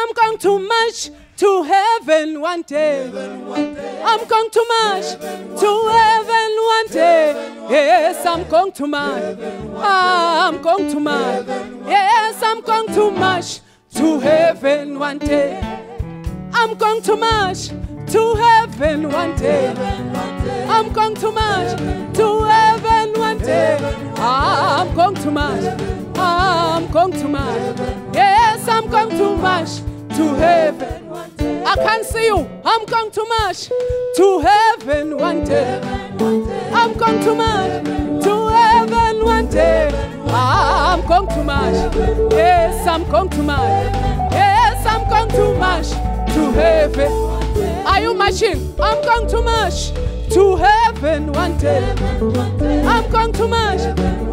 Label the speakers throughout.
Speaker 1: I'm going to march to heaven one day. I'm going to march to heaven one day. Yes, I'm going to march. I'm going to march. Yes, I'm going to march to heaven one day. I'm going to march to heaven one day. I'm going to march to heaven one day. I'm going to march. I'm going to march. To heaven. I can't see you. I'm going to march to heaven one day. I'm going to march to heaven one day. I'm going to march. Yes, I'm going to march. Yes, I'm going to march to heaven. Are you marching? I'm going to march to heaven one day. I'm going to march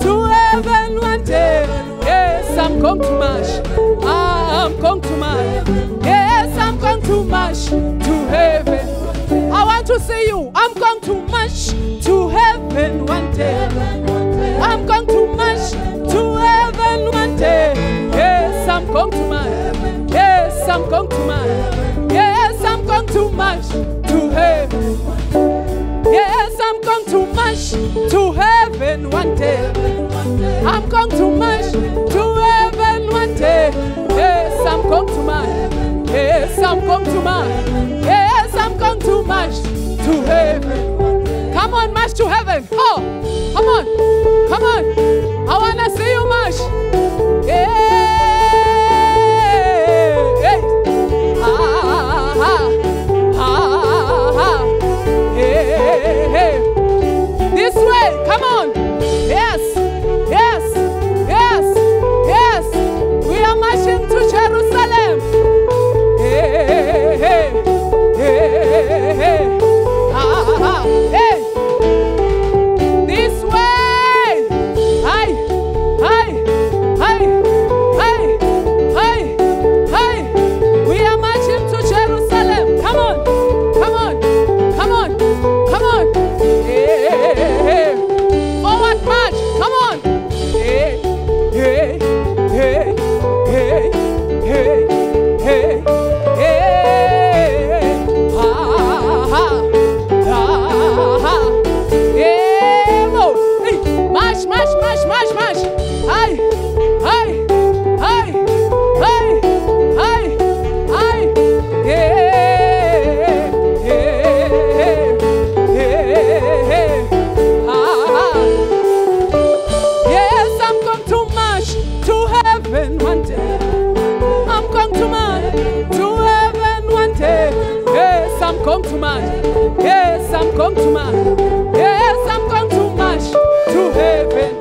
Speaker 1: to heaven one day. Yes, I'm going to march. I'm going to march. Yes, I'm going to march to heaven. I want to see you. I'm going to march to heaven one day. I'm going to march to heaven one day. Yes, I'm going to march. Yes, I'm going to march. Yes, I'm going to march to heaven. Yes, I'm going to march to heaven one day. I'm going to Yes, I'm going to march. Yes, I'm going to march to heaven. Come on, march to heaven. Oh, come on, come on. I wanna see you march. Going to march. Yes, I'm going to march to heaven.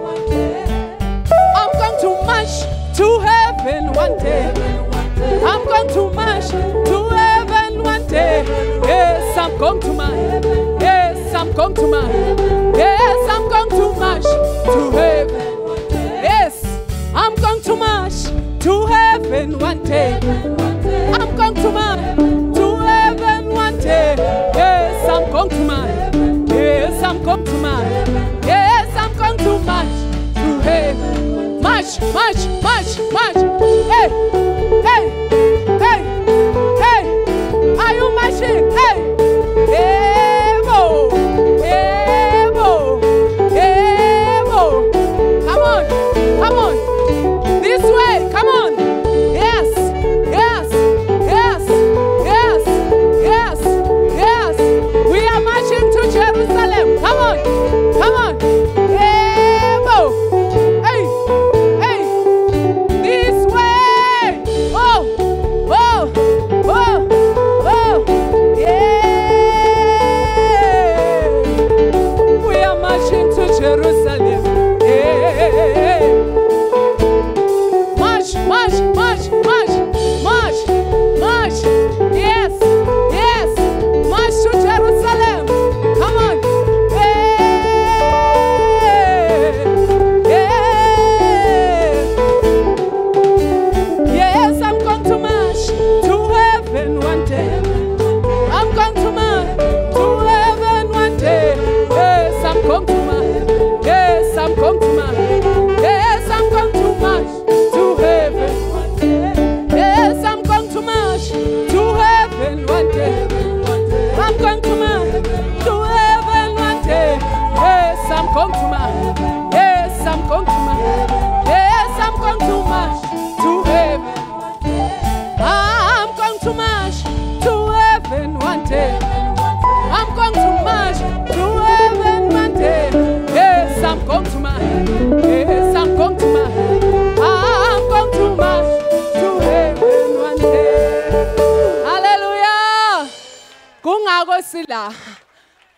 Speaker 1: I'm going to march to heaven one day. I'm going to march to heaven one day. Yes, I'm going to march. Yes, I'm going to march. Yes, I'm going to march to heaven. Yes, I'm going to march to heaven one day. I'm going to march heaven. March, march, march, march. Jerusalem. nkosi la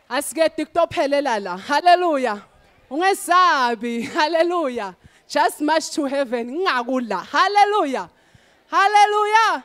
Speaker 1: Hallelujah! kutophelela la. Haleluya ungesabi. Haleluya just march to heaven. Ngingakula haleluya haleluya